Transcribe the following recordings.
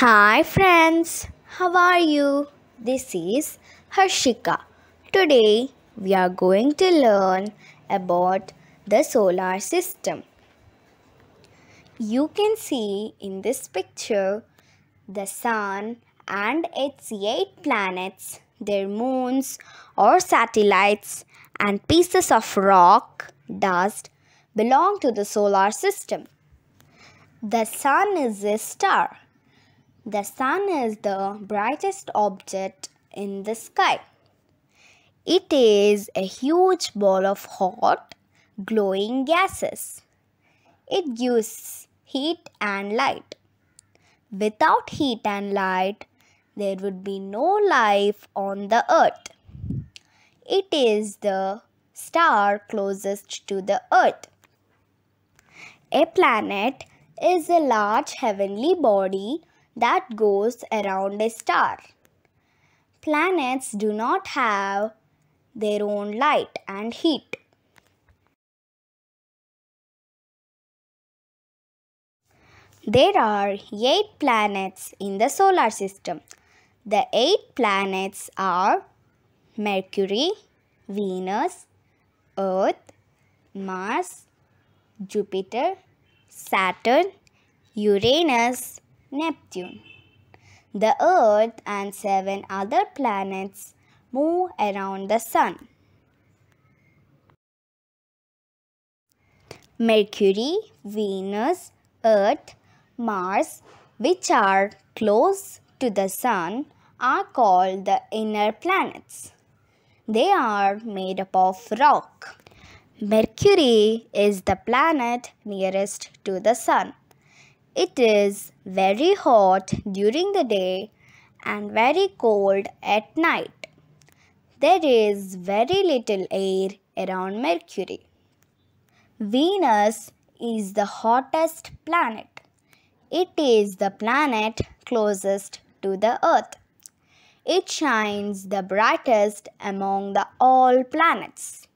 Hi friends, how are you? This is Harshika. Today we are going to learn about the solar system. You can see in this picture the sun and its eight planets, their moons or satellites, and pieces of rock, dust belong to the solar system. The sun is a star. The sun is the brightest object in the sky. It is a huge ball of hot, glowing gases. It gives heat and light. Without heat and light, there would be no life on the earth. It is the star closest to the earth. A planet is a large heavenly body that goes around a star. Planets do not have their own light and heat. There are eight planets in the solar system. The eight planets are Mercury, Venus, Earth, Mars, Jupiter, Saturn, Uranus, Neptune. The Earth and seven other planets move around the Sun. Mercury, Venus, Earth, Mars, which are close to the Sun, are called the inner planets. They are made up of rock. Mercury is the planet nearest to the Sun. It is very hot during the day and very cold at night. There is very little air around Mercury. Venus is the hottest planet. It is the planet closest to the Earth. It shines the brightest among the all planets.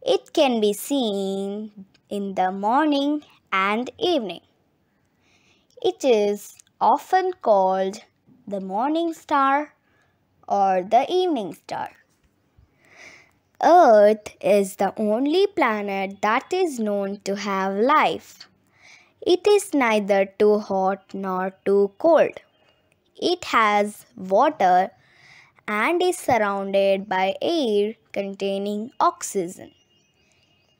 It can be seen in the morning and evening. It is often called the morning star or the evening star. Earth is the only planet that is known to have life. It is neither too hot nor too cold. It has water and is surrounded by air containing oxygen.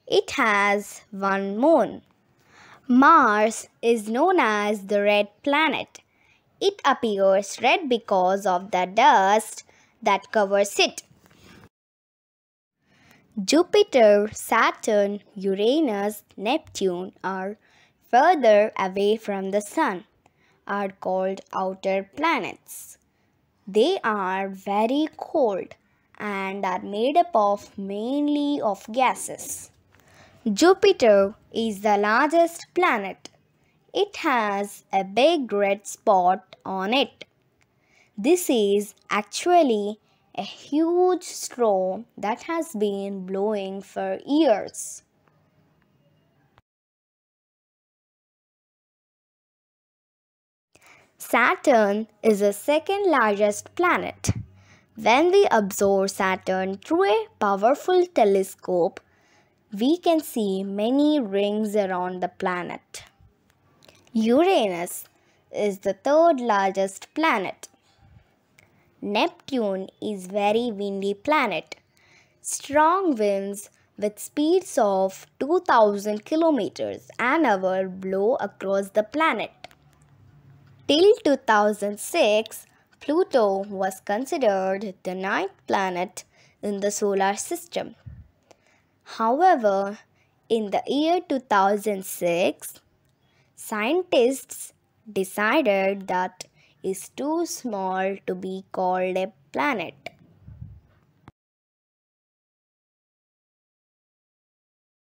It has one moon. Mars is known as the red planet. It appears red because of the dust that covers it. Jupiter, Saturn, Uranus, Neptune are further away from the Sun, are called outer planets. They are very cold and are made up of mainly of gases. Jupiter is the largest planet. It has a big red spot on it. This is actually a huge storm that has been blowing for years. Saturn is the second largest planet. When we observe Saturn through a powerful telescope, we can see many rings around the planet. Uranus is the third largest planet. Neptune is very windy planet. Strong winds with speeds of 2000 kilometers an hour blow across the planet. Till 2006, Pluto was considered the ninth planet in the solar system. However, in the year 2006, scientists decided that is too small to be called a planet.